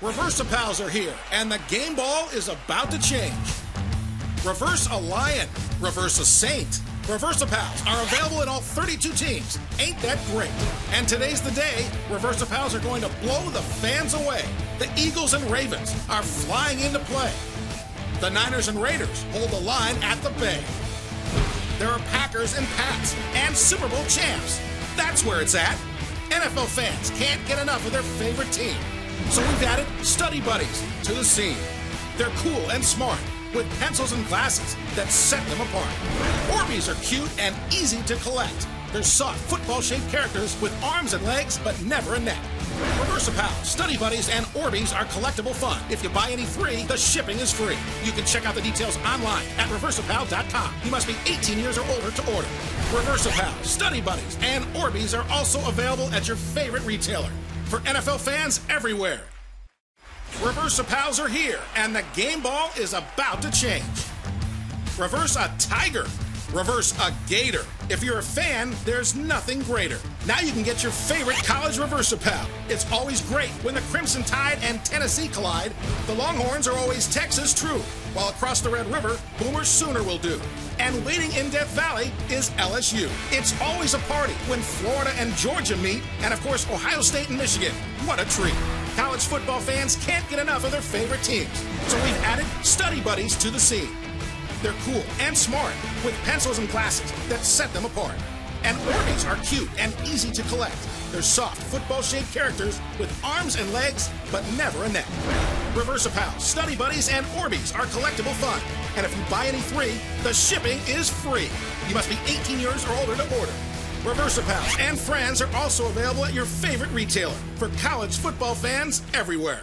Reverse-A-Pals are here, and the game ball is about to change. Reverse a Lion, Reverse a Saint. Reverse pals are available in all 32 teams. Ain't that great? And today's the day Reverse pals are going to blow the fans away. The Eagles and Ravens are flying into play. The Niners and Raiders hold the line at the Bay. There are Packers and Pats and Super Bowl champs. That's where it's at. NFL fans can't get enough of their favorite team. So we've added study buddies to the scene. They're cool and smart with pencils and glasses that set them apart. Orbeez are cute and easy to collect. They're soft, football-shaped characters with arms and legs, but never a neck. Reverse-A-Pal, Study Buddies, and Orbeez are collectible fun. If you buy any three, the shipping is free. You can check out the details online at reversapal.com. You must be 18 years or older to order. Reverse-A-Pal, Study Buddies, and Orbeez are also available at your favorite retailer. For NFL fans everywhere. Reverse-A-Pals are here, and the game ball is about to change. Reverse a tiger. Reverse a gator. If you're a fan, there's nothing greater. Now you can get your favorite college Reverse-A-Pal. It's always great when the Crimson Tide and Tennessee collide. The Longhorns are always Texas true, while across the Red River, Boomer Sooner will do. And waiting in Death Valley is LSU. It's always a party when Florida and Georgia meet, and of course, Ohio State and Michigan. What a treat! College football fans can't get enough of their favorite teams, so we've added study buddies to the scene. They're cool and smart with pencils and glasses that set them apart. And Orbeez are cute and easy to collect. They're soft, football-shaped characters with arms and legs, but never a neck. Reverse-A-Pal, Study Buddies, and Orbeez are collectible fun. And if you buy any three, the shipping is free. You must be 18 years or older to order. Reverse-A-Pals and Friends are also available at your favorite retailer for college football fans everywhere.